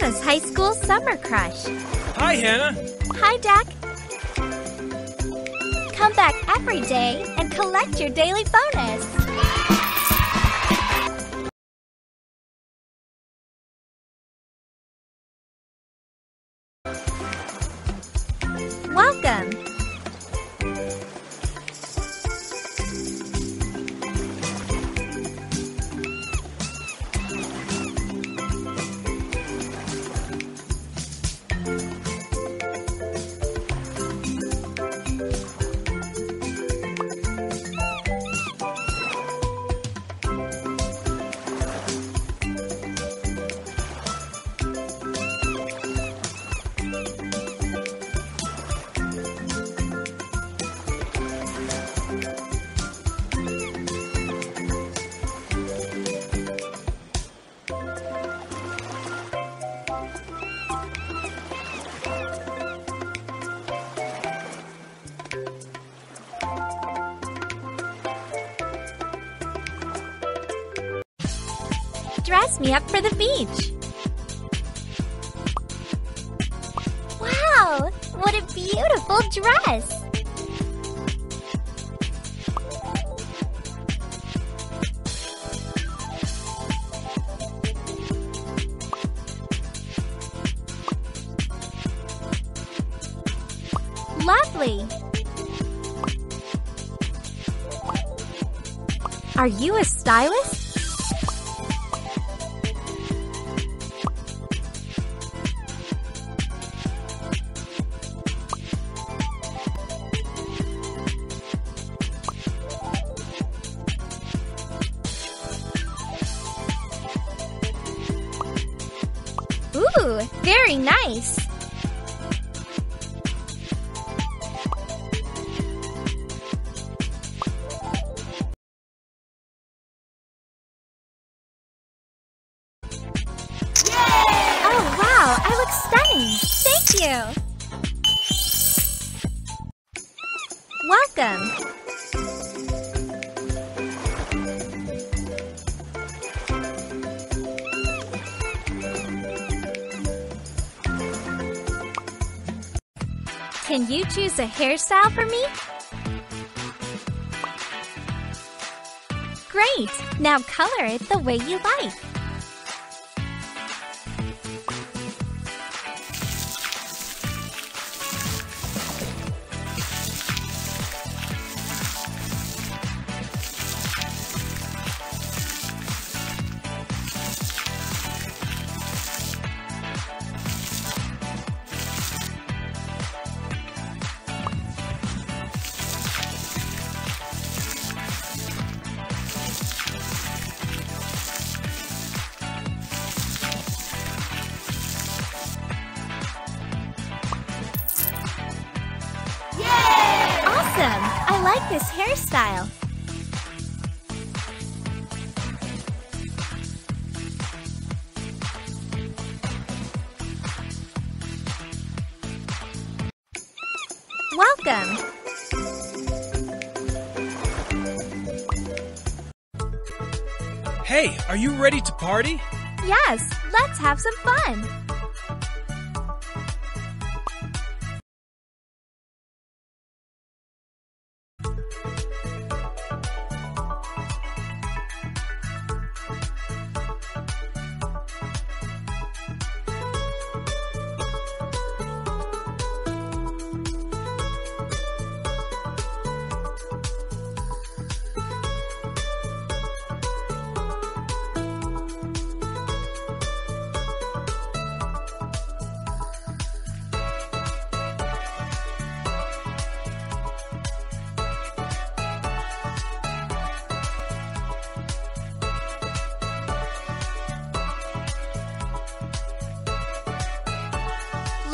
Hannah's high school summer crush. Hi, Hannah. Hi, Jack. Come back every day and collect your daily bonus. Dress me up for the beach. Wow, what a beautiful dress! Lovely! Are you a stylist? Nice. Oh, wow, I look stunning. Thank you. Welcome. Can you choose a hairstyle for me? Great! Now color it the way you like. Like this hairstyle. Welcome! Hey, are you ready to party? Yes, let's have some fun!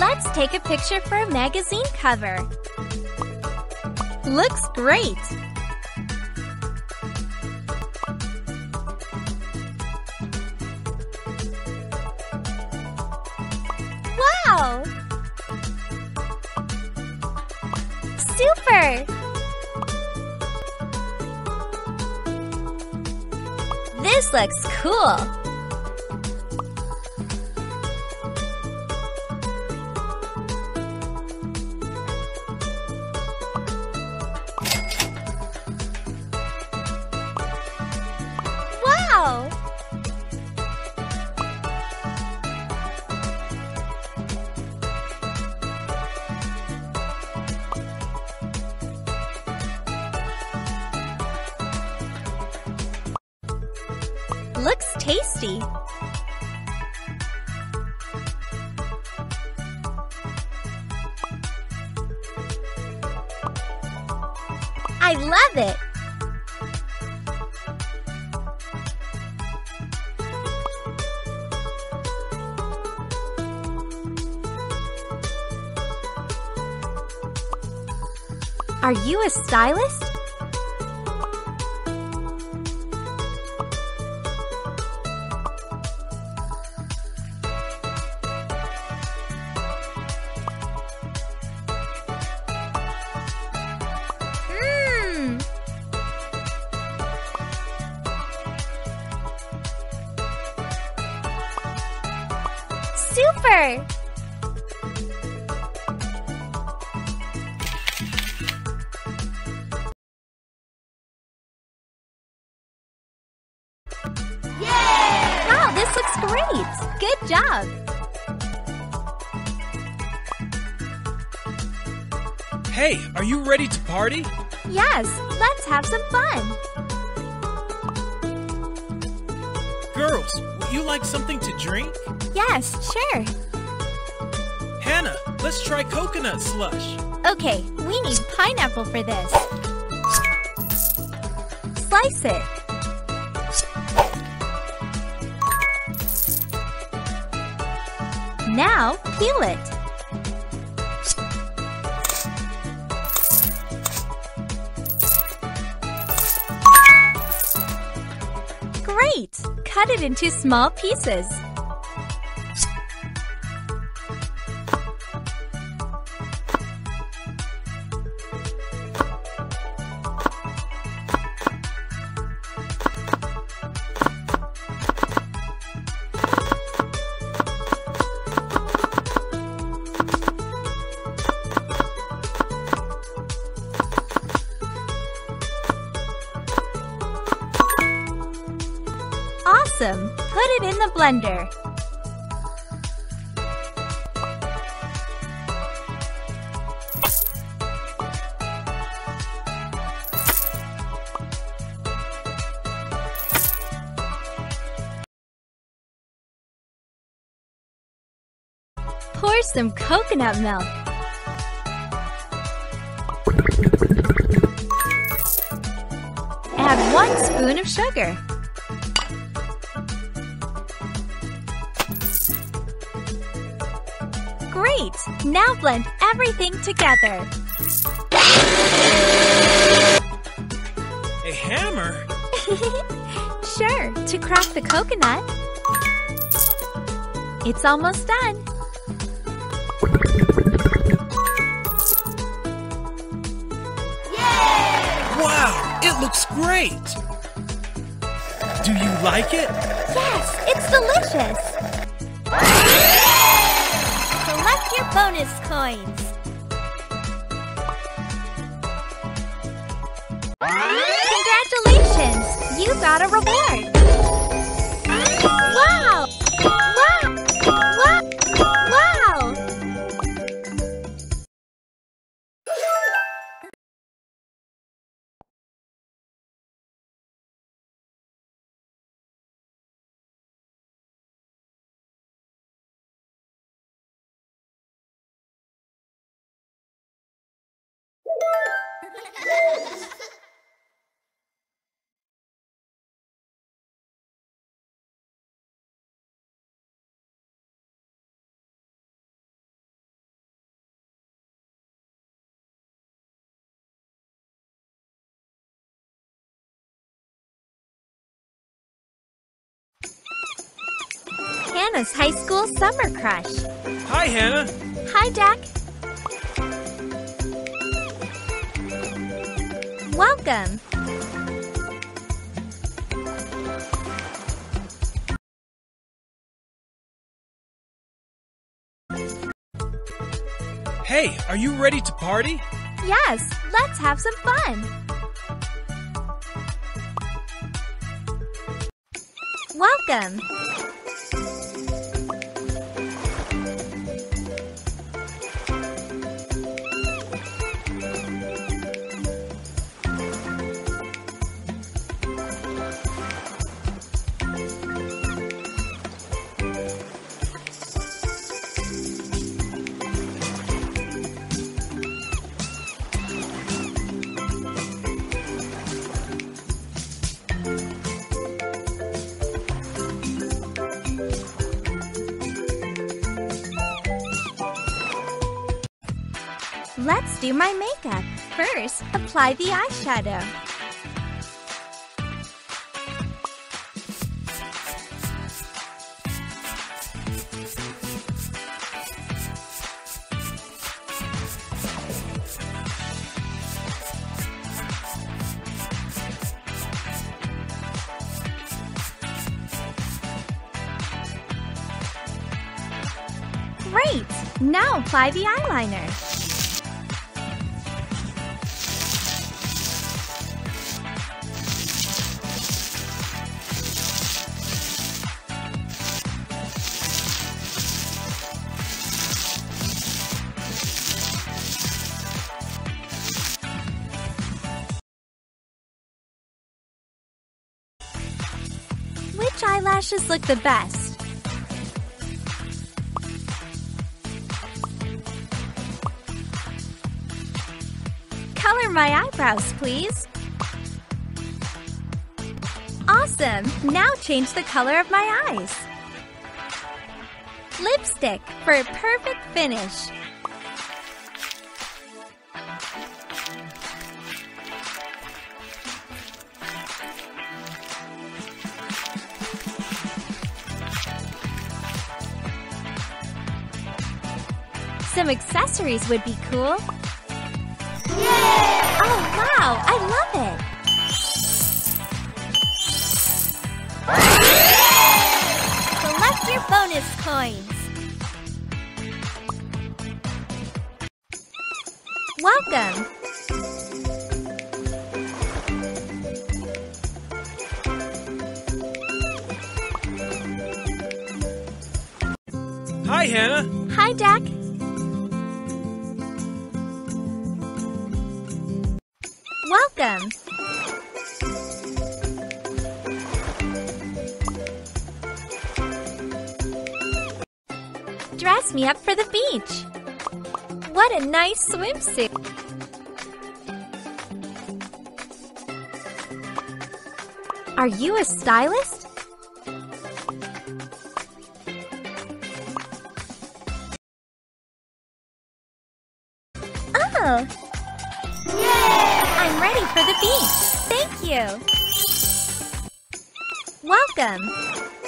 Let's take a picture for a magazine cover. Looks great! Wow! Super! This looks cool! Looks tasty. I love it! Are you a stylist? Super! Wow, this looks great! Good job! Hey, are you ready to party? Yes, let's have some fun! Girls, would you like something to drink? Yes, sure. Hannah, let's try coconut slush. Okay, we need pineapple for this. Slice it. Now, peel it. Cut it into small pieces. Awesome! Put it in the blender. Pour some coconut milk. Add one spoon of sugar. Great! Now blend everything together. A hammer? Sure, to crack the coconut. It's almost done. Wow, it looks great! Do you like it? Yes, it's delicious. Bonus coins. Congratulations! You got a reward. Hannah's high school summer crush. Hi, Hannah. Hi, Jack. Welcome. Hey, are you ready to party? Yes, let's have some fun. Welcome. Let's do my makeup. First, apply the eyeshadow. Great! Now apply the eyeliner. Which eyelashes look the best? Color my eyebrows, please. Awesome! Now change the color of my eyes. Lipstick for a perfect finish. Some accessories would be cool. Oh, wow! I love it! Collect your bonus coins! Welcome! Welcome! Dress me up for the beach! What a nice swimsuit! Are you a stylist? Oh! I'm ready for the beach. Thank you. Welcome.